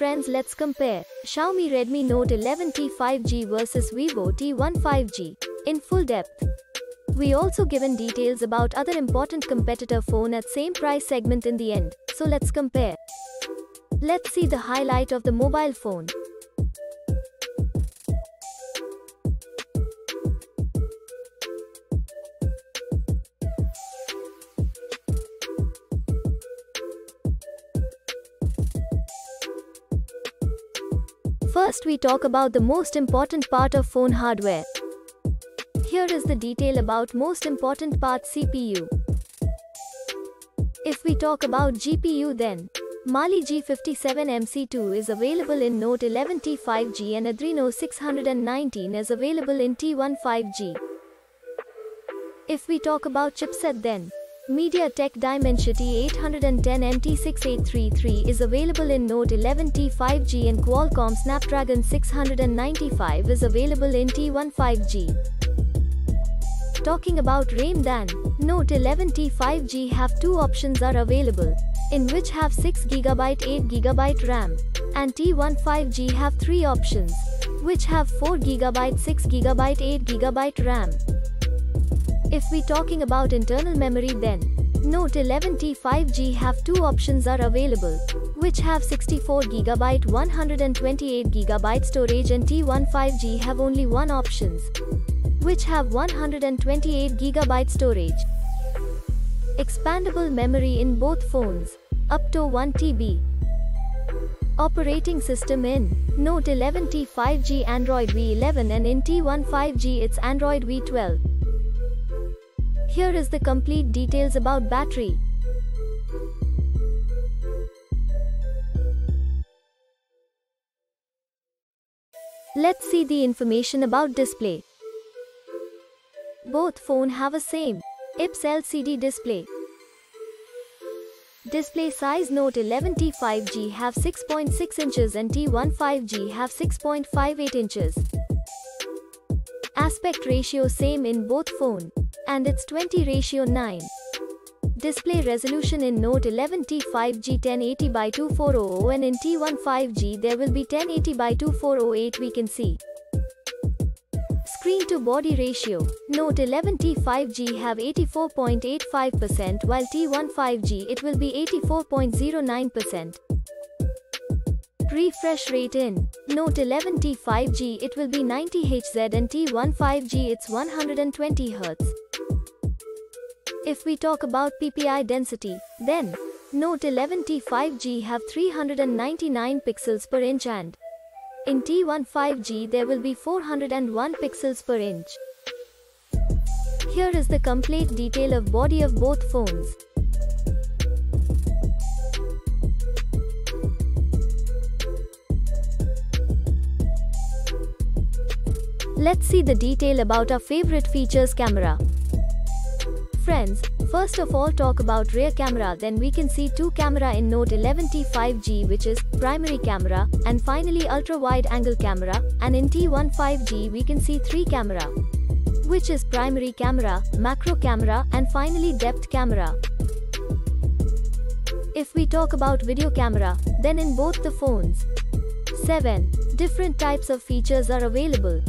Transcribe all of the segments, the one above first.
friends let's compare Xiaomi Redmi Note 11T 5G versus Vivo T1 5G in full depth. We also given details about other important competitor phone at same price segment in the end. So let's compare. Let's see the highlight of the mobile phone. First we talk about the most important part of phone hardware. Here is the detail about most important part CPU. If we talk about GPU then, Mali G57MC2 is available in Note 11T 5G and Adreno 619 is available in T1 5G. If we talk about chipset then, MediaTek Dimensity 810 MT6833 is available in Note 11T 5G and Qualcomm Snapdragon 695 is available in T1 5G. Talking about RAM then, Note 11T 5G have two options are available, in which have 6GB 8GB RAM, and T1 5G have three options, which have 4GB 6GB 8GB RAM. If we talking about internal memory then, Note 11T 5G have two options are available, which have 64GB 128GB storage and T1 5G have only one options, which have 128GB storage. Expandable memory in both phones, up to 1 TB. Operating system in Note 11T 5G Android V11 and in T1 5G it's Android V12. Here is the complete details about battery. Let's see the information about display. Both phone have a same IPS LCD display. Display size Note 11T 5G have 6.6 inches and T1 5G have 6.58 inches. Aspect ratio same in both phone and it's 20 ratio 9. Display resolution in Note 11T 5G 1080 by 2400 and in T1 5G there will be 1080 by 2408 we can see. Screen to body ratio. Note 11T 5G have 84.85% while T1 5G it will be 84.09%. Refresh rate in Note 11T 5G it will be 90 Hz and T1 5G it's 120 Hz. If we talk about PPI density, then Note 11T 5G have 399 pixels per inch and in T1 5G there will be 401 pixels per inch. Here is the complete detail of body of both phones. Let's see the detail about our favorite features camera. Friends, first of all talk about rear camera then we can see two camera in Note 11T 5G which is primary camera and finally ultra wide angle camera and in T1 5G we can see three camera which is primary camera, macro camera and finally depth camera. If we talk about video camera, then in both the phones, 7 different types of features are available.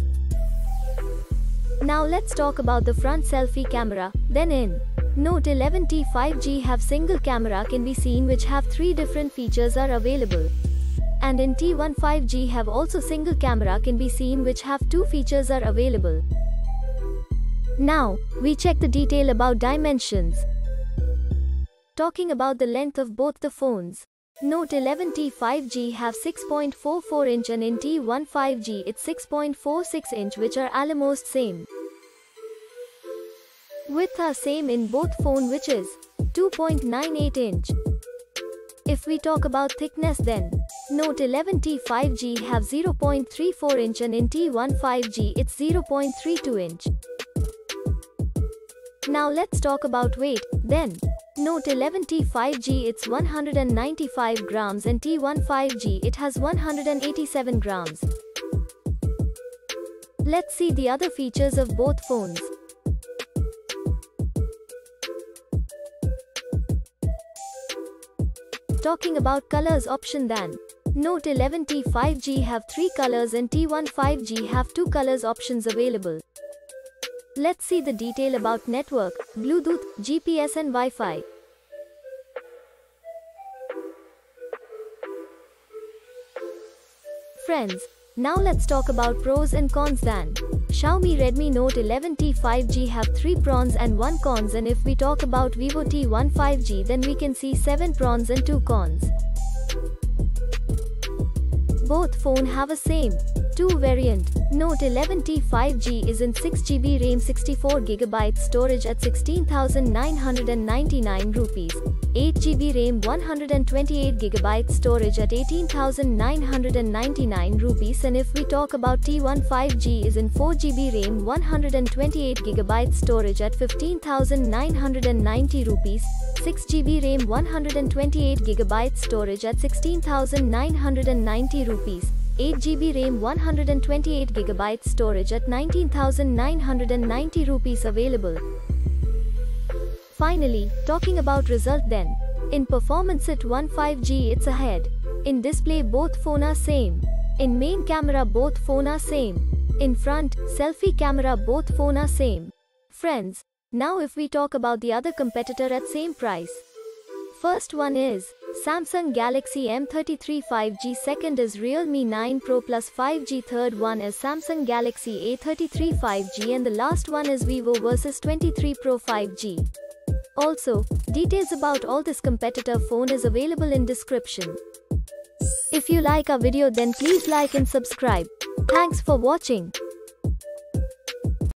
Now let's talk about the front selfie camera, then in Note 11T 5G have single camera can be seen which have three different features are available. And in T1 5G have also single camera can be seen which have two features are available. Now, we check the detail about dimensions. Talking about the length of both the phones. Note 11T 5G have 6.44 inch and in T1 5G it's 6.46 inch which are almost same. Width are same in both phone which is 2.98 inch. If we talk about thickness then, Note 11T 5G have 0.34 inch and in T1 5G it's 0.32 inch. Now let's talk about weight, then. Note 11T 5G it's 195 grams and T1 5G it has 187 grams. Let's see the other features of both phones. Talking about colors option then. Note 11T 5G have 3 colors and T1 5G have 2 colors options available. Let's see the detail about network, Bluetooth, GPS and Wi-Fi. Friends, now let's talk about pros and cons then. Xiaomi Redmi Note 11T 5G have 3 pros and 1 cons and if we talk about Vivo T1 5G then we can see 7 pros and 2 cons. Both phone have a same 2 variant. Note 11T 5G is in 6GB RAM 64GB storage at 16,999 rupees. 8GB RAM 128GB storage at 18,999 rupees and if we talk about T1 5G is in 4GB RAM 128GB storage at 15,990 rupees. 6GB RAM 128GB storage at 16,990 rupees. 8GB RAM 128GB storage at 19,990 rupees available. Finally, talking about result then. In performance T1 5G it's ahead. In display both phone are same. In main camera both phone are same. In front, selfie camera both phone are same. Friends, now if we talk about the other competitor at same price. First one is Samsung Galaxy M33 5G second is Realme 9 Pro Plus 5G third one is Samsung Galaxy A33 5G and the last one is Vivo V23 Pro 5G. Also, details about all this competitor phone is available in description. If you like our video then please like and subscribe. Thanks for watching.